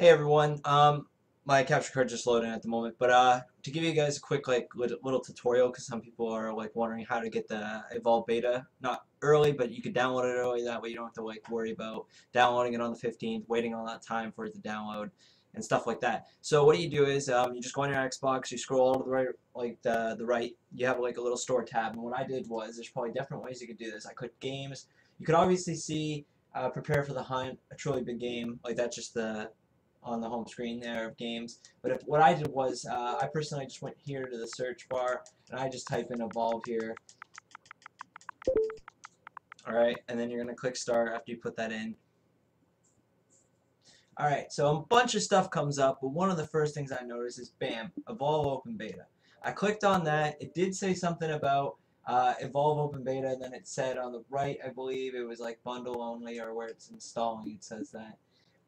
Hey everyone, um, my capture card just loading at the moment, but uh, to give you guys a quick like little, tutorial, because some people are like wondering how to get the Evolve beta, not early, but you could download it early. That way you don't have to like worry about downloading it on the 15th, waiting all that time for it to download, and stuff like that. So what you do is um, you just go on your Xbox, you scroll all to the right, like the the right, you have like a little store tab, and what I did was there's probably different ways you could do this. I clicked games. You could obviously see uh, prepare for the hunt, a truly big game. Like that's just the on the home screen there of games. But if, what I did was, uh, I personally just went here to the search bar, and I just type in Evolve here. Alright, and then you're going to click Start after you put that in. Alright, so a bunch of stuff comes up, but one of the first things I noticed is, bam, Evolve Open Beta. I clicked on that. It did say something about uh, Evolve Open Beta, and then it said on the right, I believe, it was like bundle only, or where it's installing, it says that.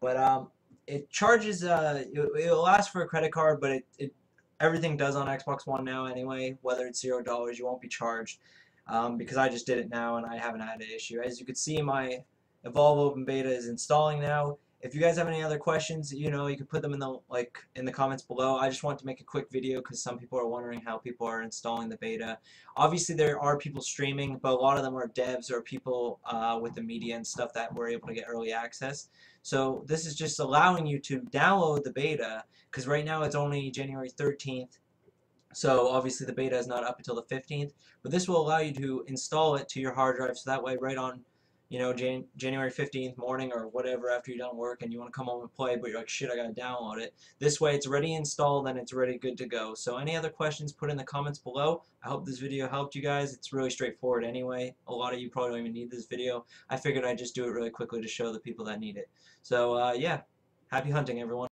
But um, it charges uh it, will ask for a credit card but it, it everything does on Xbox One now anyway whether it's zero dollars you won't be charged. Um, because I just did it now and I haven't had an issue. As you can see my Evolve Open Beta is installing now if you guys have any other questions, you know, you can put them in the like in the comments below. I just want to make a quick video because some people are wondering how people are installing the beta. Obviously, there are people streaming, but a lot of them are devs or people uh, with the media and stuff that were able to get early access. So this is just allowing you to download the beta because right now it's only January 13th. So obviously the beta is not up until the 15th, but this will allow you to install it to your hard drive so that way right on you know, Jan January 15th morning or whatever after you're done work and you want to come home and play, but you're like, shit, I gotta download it. This way it's ready installed and it's ready good to go. So any other questions, put in the comments below. I hope this video helped you guys. It's really straightforward anyway. A lot of you probably don't even need this video. I figured I'd just do it really quickly to show the people that need it. So uh, yeah, happy hunting everyone.